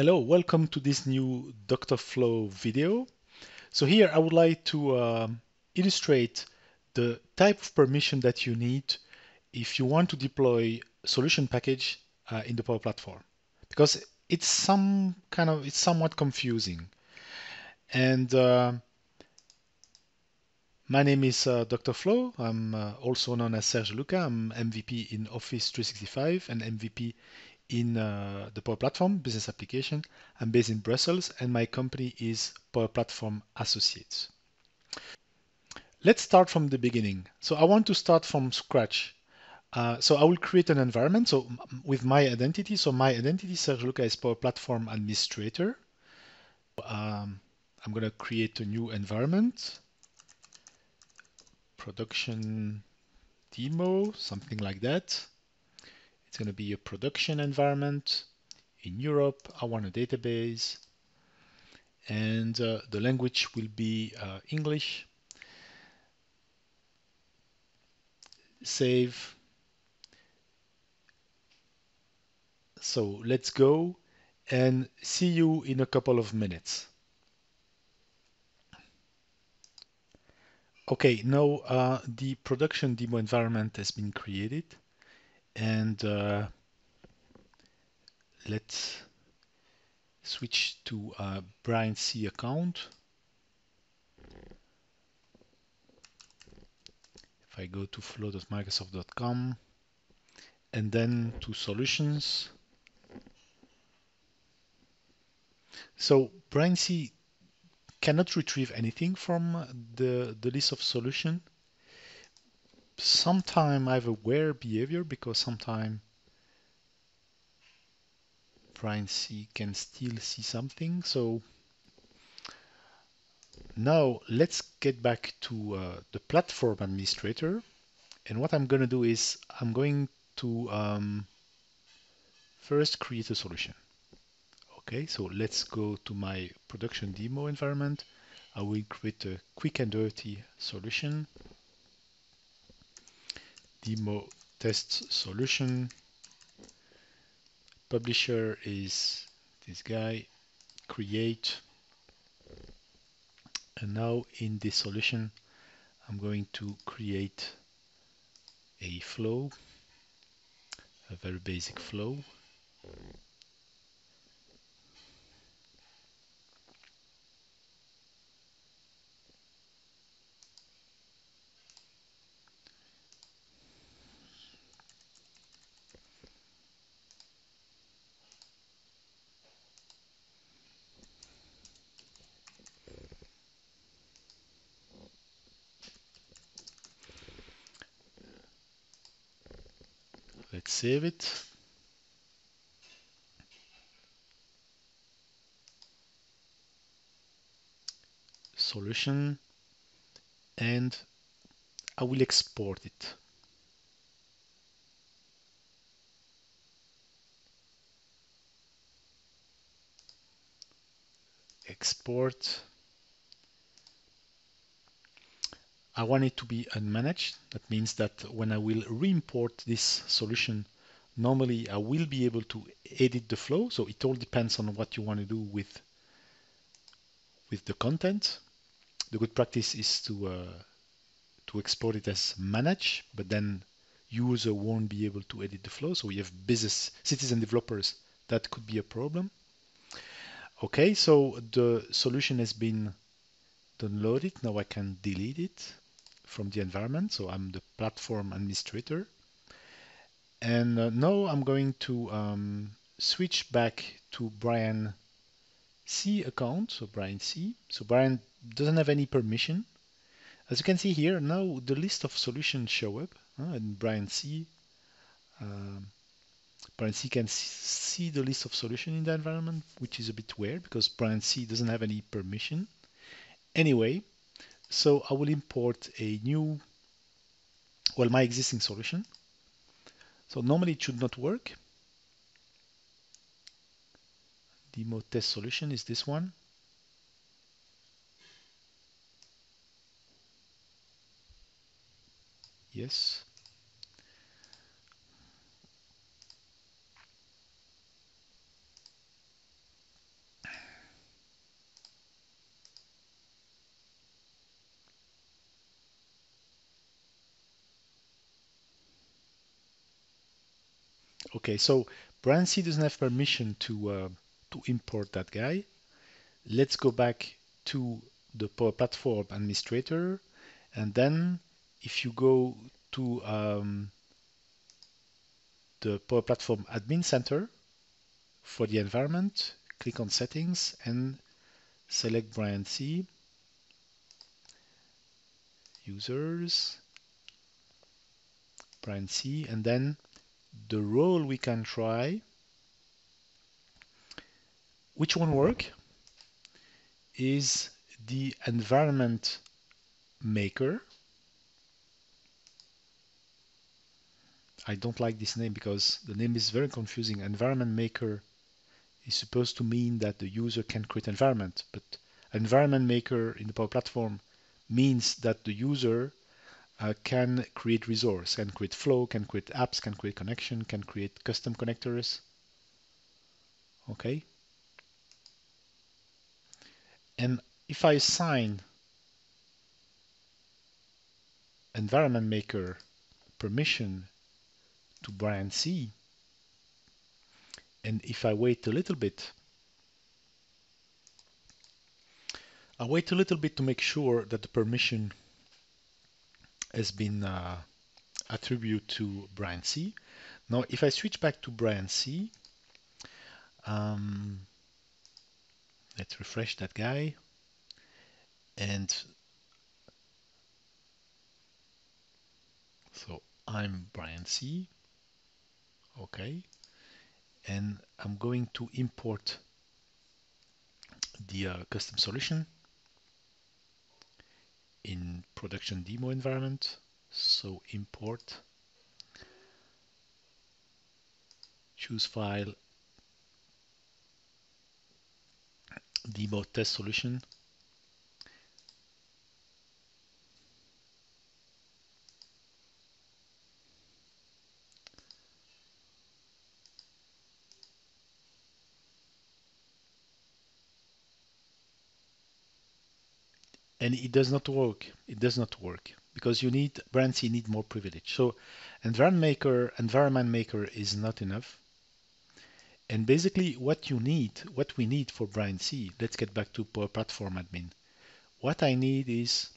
Hello, welcome to this new Dr. Flow video. So here I would like to um, illustrate the type of permission that you need if you want to deploy solution package uh, in the Power Platform because it's some kind of it's somewhat confusing and uh, my name is uh, Dr. Flow. I'm uh, also known as Serge Luca. I'm MVP in Office 365 and MVP in uh, the Power Platform business application. I'm based in Brussels and my company is Power Platform Associates. Let's start from the beginning. So I want to start from scratch. Uh, so I will create an environment so with my identity. So my identity, Serge Luca, is Power Platform Administrator. Um, I'm going to create a new environment production demo, something like that. It's going to be a production environment in Europe. I want a database and uh, the language will be uh, English. Save. So let's go and see you in a couple of minutes. Okay, now uh, the production demo environment has been created and uh, let's switch to a Brian C account. If I go to flow.microsoft.com and then to solutions. So Brian C cannot retrieve anything from the, the list of solution. Sometime I have a where behavior because sometime Brian C can still see something. So now let's get back to uh, the platform administrator. And what I'm going to do is I'm going to um, first create a solution. Okay, so let's go to my production demo environment. I will create a quick and dirty solution. Demo test solution. Publisher is this guy. Create. And now in this solution, I'm going to create a flow, a very basic flow. Save it. Solution and I will export it. Export I want it to be unmanaged. That means that when I will re-import this solution, normally I will be able to edit the flow. So it all depends on what you want to do with, with the content. The good practice is to, uh, to export it as manage, but then user won't be able to edit the flow. So we have business, citizen developers, that could be a problem. Okay, so the solution has been downloaded. Now I can delete it from the environment. So I'm the platform administrator. And uh, now I'm going to um, switch back to Brian C account, so Brian C. So Brian doesn't have any permission. As you can see here, now the list of solutions show up, uh, and Brian C. Uh, Brian C can see the list of solutions in the environment, which is a bit weird because Brian C doesn't have any permission. Anyway, so I will import a new, well, my existing solution. So normally it should not work. Demo test solution is this one. Yes. Okay, so Brian C doesn't have permission to uh, to import that guy. Let's go back to the Power Platform administrator, and then if you go to um, the Power Platform Admin Center for the environment, click on Settings and select Brian C. Users, Brian C, and then the role we can try. Which one work? Is the environment maker. I don't like this name because the name is very confusing. Environment maker is supposed to mean that the user can create environment, but environment maker in the Power Platform means that the user uh, can create resource, can create flow, can create apps, can create connection, can create custom connectors. Okay. And if I assign environment maker permission to Brian C, and if I wait a little bit, I wait a little bit to make sure that the permission has been uh, attributed to Brian C. Now, if I switch back to Brian C, um, let's refresh that guy. And so I'm Brian C. Okay. And I'm going to import the uh, custom solution in production demo environment. So import, choose file, demo test solution. And it does not work. It does not work because you need Brian C need more privilege. So environment maker, environment maker is not enough. And basically what you need, what we need for Brian C, let's get back to Power Platform admin. What I need is,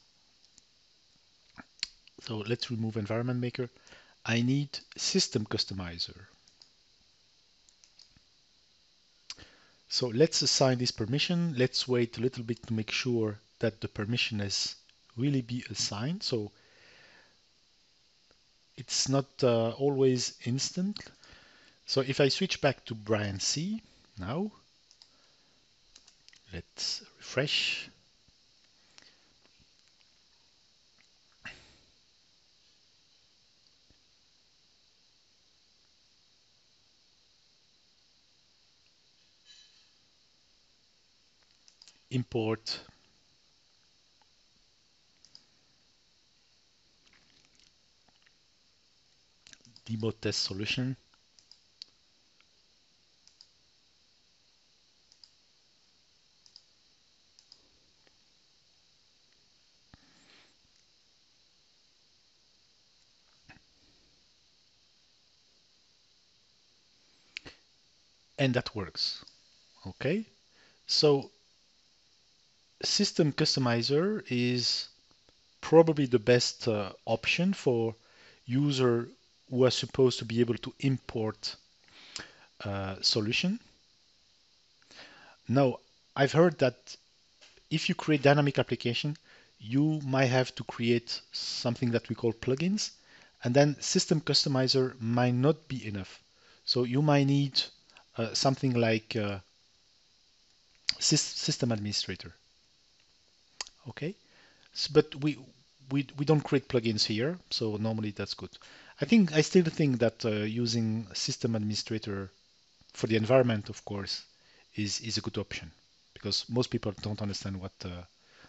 so let's remove environment maker. I need system customizer. So let's assign this permission. Let's wait a little bit to make sure that the permission is really be assigned. So it's not uh, always instant. So if I switch back to Brian C now, let's refresh. Import demo test solution. And that works. Okay, so system customizer is probably the best uh, option for user who are supposed to be able to import a solution. Now, I've heard that if you create dynamic application, you might have to create something that we call plugins, and then system customizer might not be enough. So you might need uh, something like uh, system administrator. Okay, so, but we we we don't create plugins here, so normally that's good. I think I still think that uh, using system administrator for the environment, of course, is is a good option because most people don't understand what uh,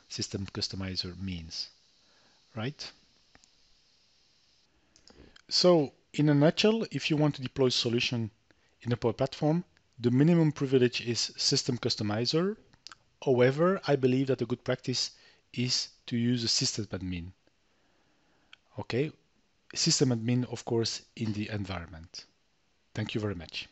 system customizer means, right? So, in a nutshell, if you want to deploy a solution in a Power Platform, the minimum privilege is system customizer. However, I believe that a good practice is to use a system admin. Okay, system admin, of course, in the environment. Thank you very much.